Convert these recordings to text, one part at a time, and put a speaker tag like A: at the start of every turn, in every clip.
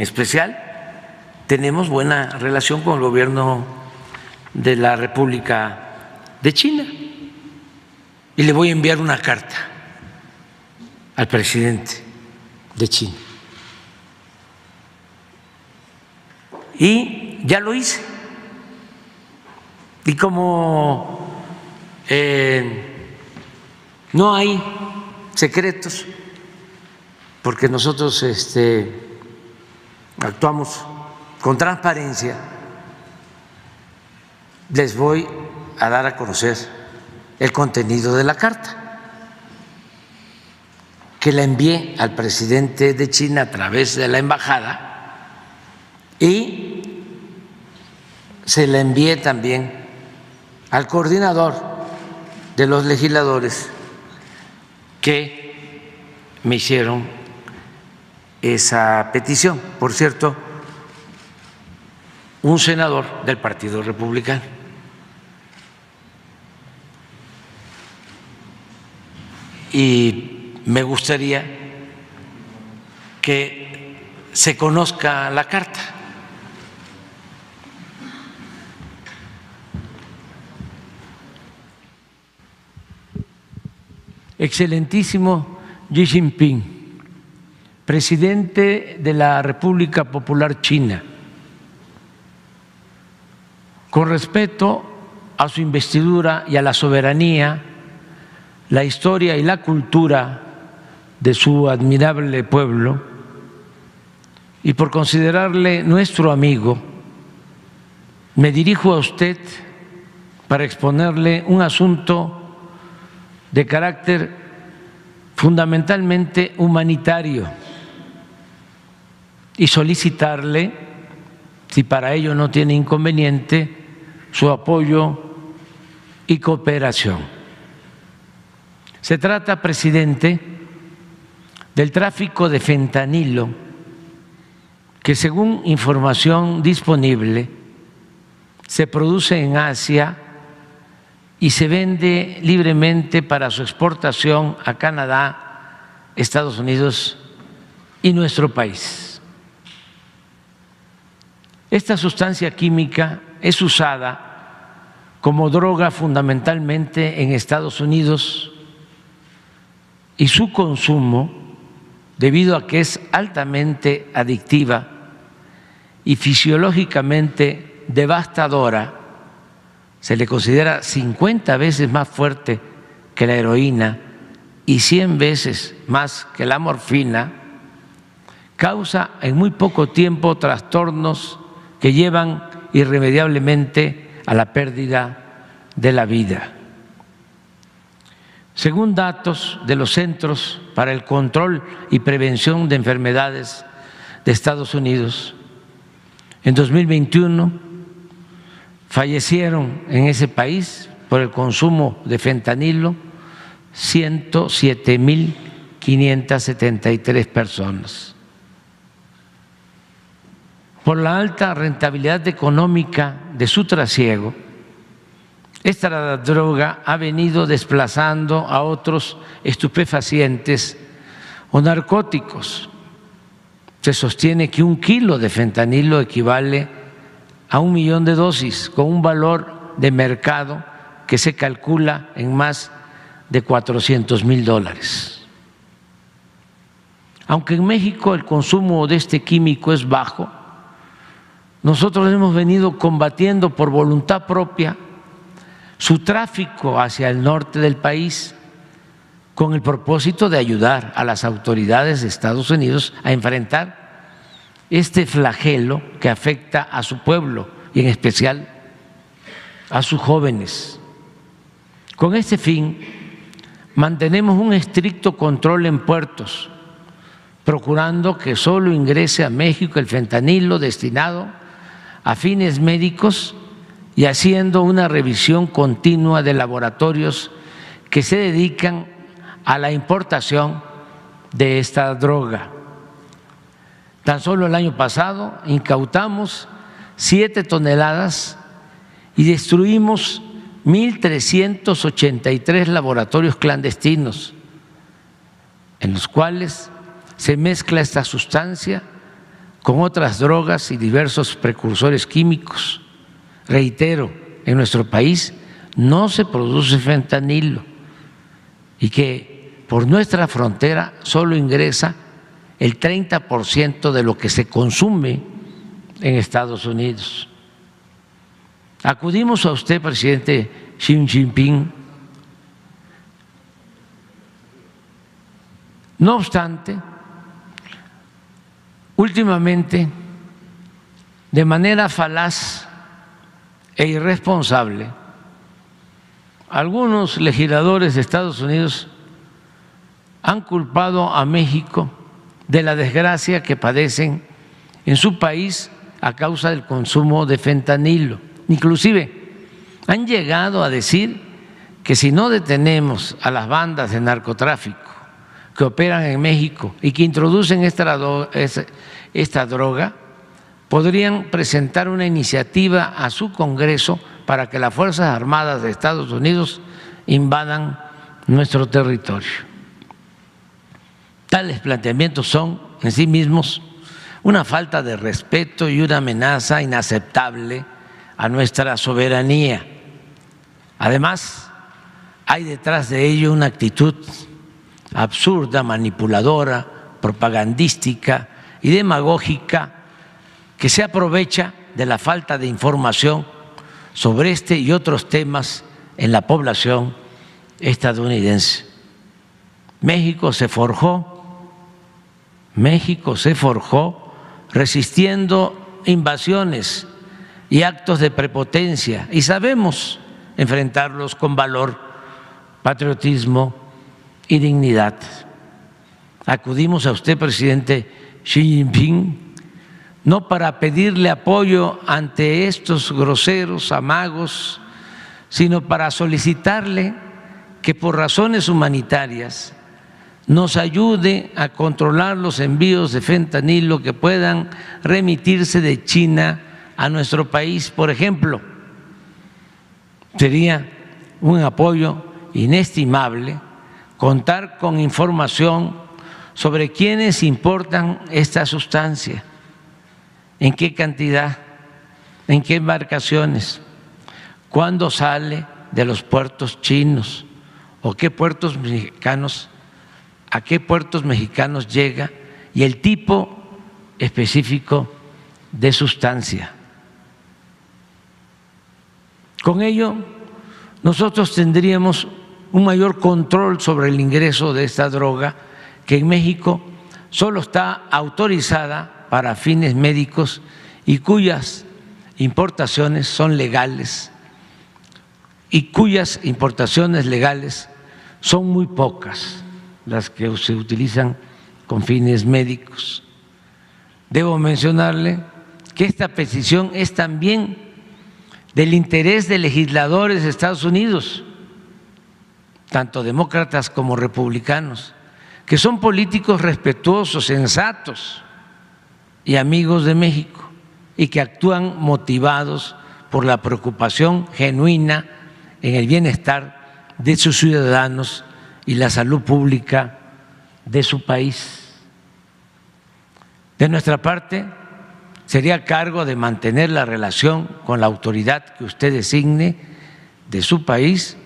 A: especial tenemos buena relación con el gobierno de la República de China. Y le voy a enviar una carta al presidente de China. Y ya lo hice. Y como eh, no hay secretos, porque nosotros este, actuamos con transparencia, les voy a dar a conocer el contenido de la carta que la envié al presidente de China a través de la embajada y se la envié también al coordinador de los legisladores que me hicieron esa petición. Por cierto, un senador del Partido Republicano. Y me gustaría que se conozca la carta. Excelentísimo Xi Jinping, presidente de la República Popular China, con respeto a su investidura y a la soberanía, la historia y la cultura de su admirable pueblo, y por considerarle nuestro amigo, me dirijo a usted para exponerle un asunto de carácter fundamentalmente humanitario y solicitarle, si para ello no tiene inconveniente, su apoyo y cooperación. Se trata, presidente, del tráfico de fentanilo que según información disponible se produce en Asia y se vende libremente para su exportación a Canadá, Estados Unidos y nuestro país. Esta sustancia química es usada como droga fundamentalmente en Estados Unidos y su consumo, debido a que es altamente adictiva y fisiológicamente devastadora, se le considera 50 veces más fuerte que la heroína y 100 veces más que la morfina, causa en muy poco tiempo trastornos que llevan irremediablemente a la pérdida de la vida. Según datos de los Centros para el Control y Prevención de Enfermedades de Estados Unidos, en 2021 fallecieron en ese país por el consumo de fentanilo 107.573 personas. Por la alta rentabilidad económica de su trasiego, esta droga ha venido desplazando a otros estupefacientes o narcóticos. Se sostiene que un kilo de fentanilo equivale a un millón de dosis con un valor de mercado que se calcula en más de 400 mil dólares. Aunque en México el consumo de este químico es bajo, nosotros hemos venido combatiendo por voluntad propia su tráfico hacia el norte del país con el propósito de ayudar a las autoridades de Estados Unidos a enfrentar este flagelo que afecta a su pueblo y en especial a sus jóvenes. Con este fin, mantenemos un estricto control en puertos, procurando que solo ingrese a México el fentanilo destinado a fines médicos y haciendo una revisión continua de laboratorios que se dedican a la importación de esta droga. Tan solo el año pasado incautamos siete toneladas y destruimos 1.383 laboratorios clandestinos en los cuales se mezcla esta sustancia con otras drogas y diversos precursores químicos. Reitero, en nuestro país no se produce fentanilo y que por nuestra frontera solo ingresa el 30% de lo que se consume en Estados Unidos. Acudimos a usted, presidente Xi Jinping. No obstante, últimamente, de manera falaz e irresponsable, algunos legisladores de Estados Unidos han culpado a México de la desgracia que padecen en su país a causa del consumo de fentanilo. Inclusive han llegado a decir que si no detenemos a las bandas de narcotráfico que operan en México y que introducen esta, esta droga, podrían presentar una iniciativa a su Congreso para que las Fuerzas Armadas de Estados Unidos invadan nuestro territorio. Tales planteamientos son en sí mismos una falta de respeto y una amenaza inaceptable a nuestra soberanía. Además, hay detrás de ello una actitud absurda, manipuladora, propagandística y demagógica que se aprovecha de la falta de información sobre este y otros temas en la población estadounidense. México se forjó México se forjó resistiendo invasiones y actos de prepotencia y sabemos enfrentarlos con valor, patriotismo y dignidad. Acudimos a usted, presidente Xi Jinping, no para pedirle apoyo ante estos groseros amagos, sino para solicitarle que por razones humanitarias nos ayude a controlar los envíos de fentanilo que puedan remitirse de China a nuestro país, por ejemplo. Sería un apoyo inestimable contar con información sobre quiénes importan esta sustancia, en qué cantidad, en qué embarcaciones, cuándo sale de los puertos chinos o qué puertos mexicanos a qué puertos mexicanos llega y el tipo específico de sustancia. Con ello, nosotros tendríamos un mayor control sobre el ingreso de esta droga que en México solo está autorizada para fines médicos y cuyas importaciones son legales y cuyas importaciones legales son muy pocas las que se utilizan con fines médicos. Debo mencionarle que esta petición es también del interés de legisladores de Estados Unidos, tanto demócratas como republicanos, que son políticos respetuosos, sensatos y amigos de México, y que actúan motivados por la preocupación genuina en el bienestar de sus ciudadanos y la salud pública de su país. De nuestra parte, sería cargo de mantener la relación con la autoridad que usted designe de su país,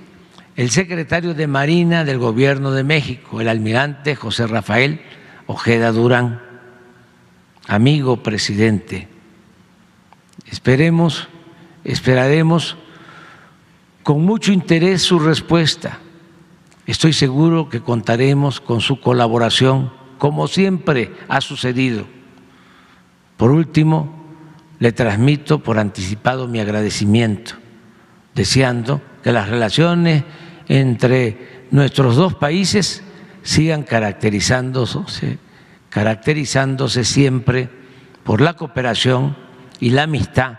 A: el secretario de Marina del Gobierno de México, el almirante José Rafael Ojeda Durán. Amigo presidente, esperemos, esperaremos con mucho interés su respuesta Estoy seguro que contaremos con su colaboración, como siempre ha sucedido. Por último, le transmito por anticipado mi agradecimiento, deseando que las relaciones entre nuestros dos países sigan caracterizándose, caracterizándose siempre por la cooperación y la amistad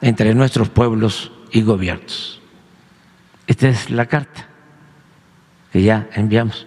A: entre nuestros pueblos y gobiernos. Esta es la carta que ya enviamos.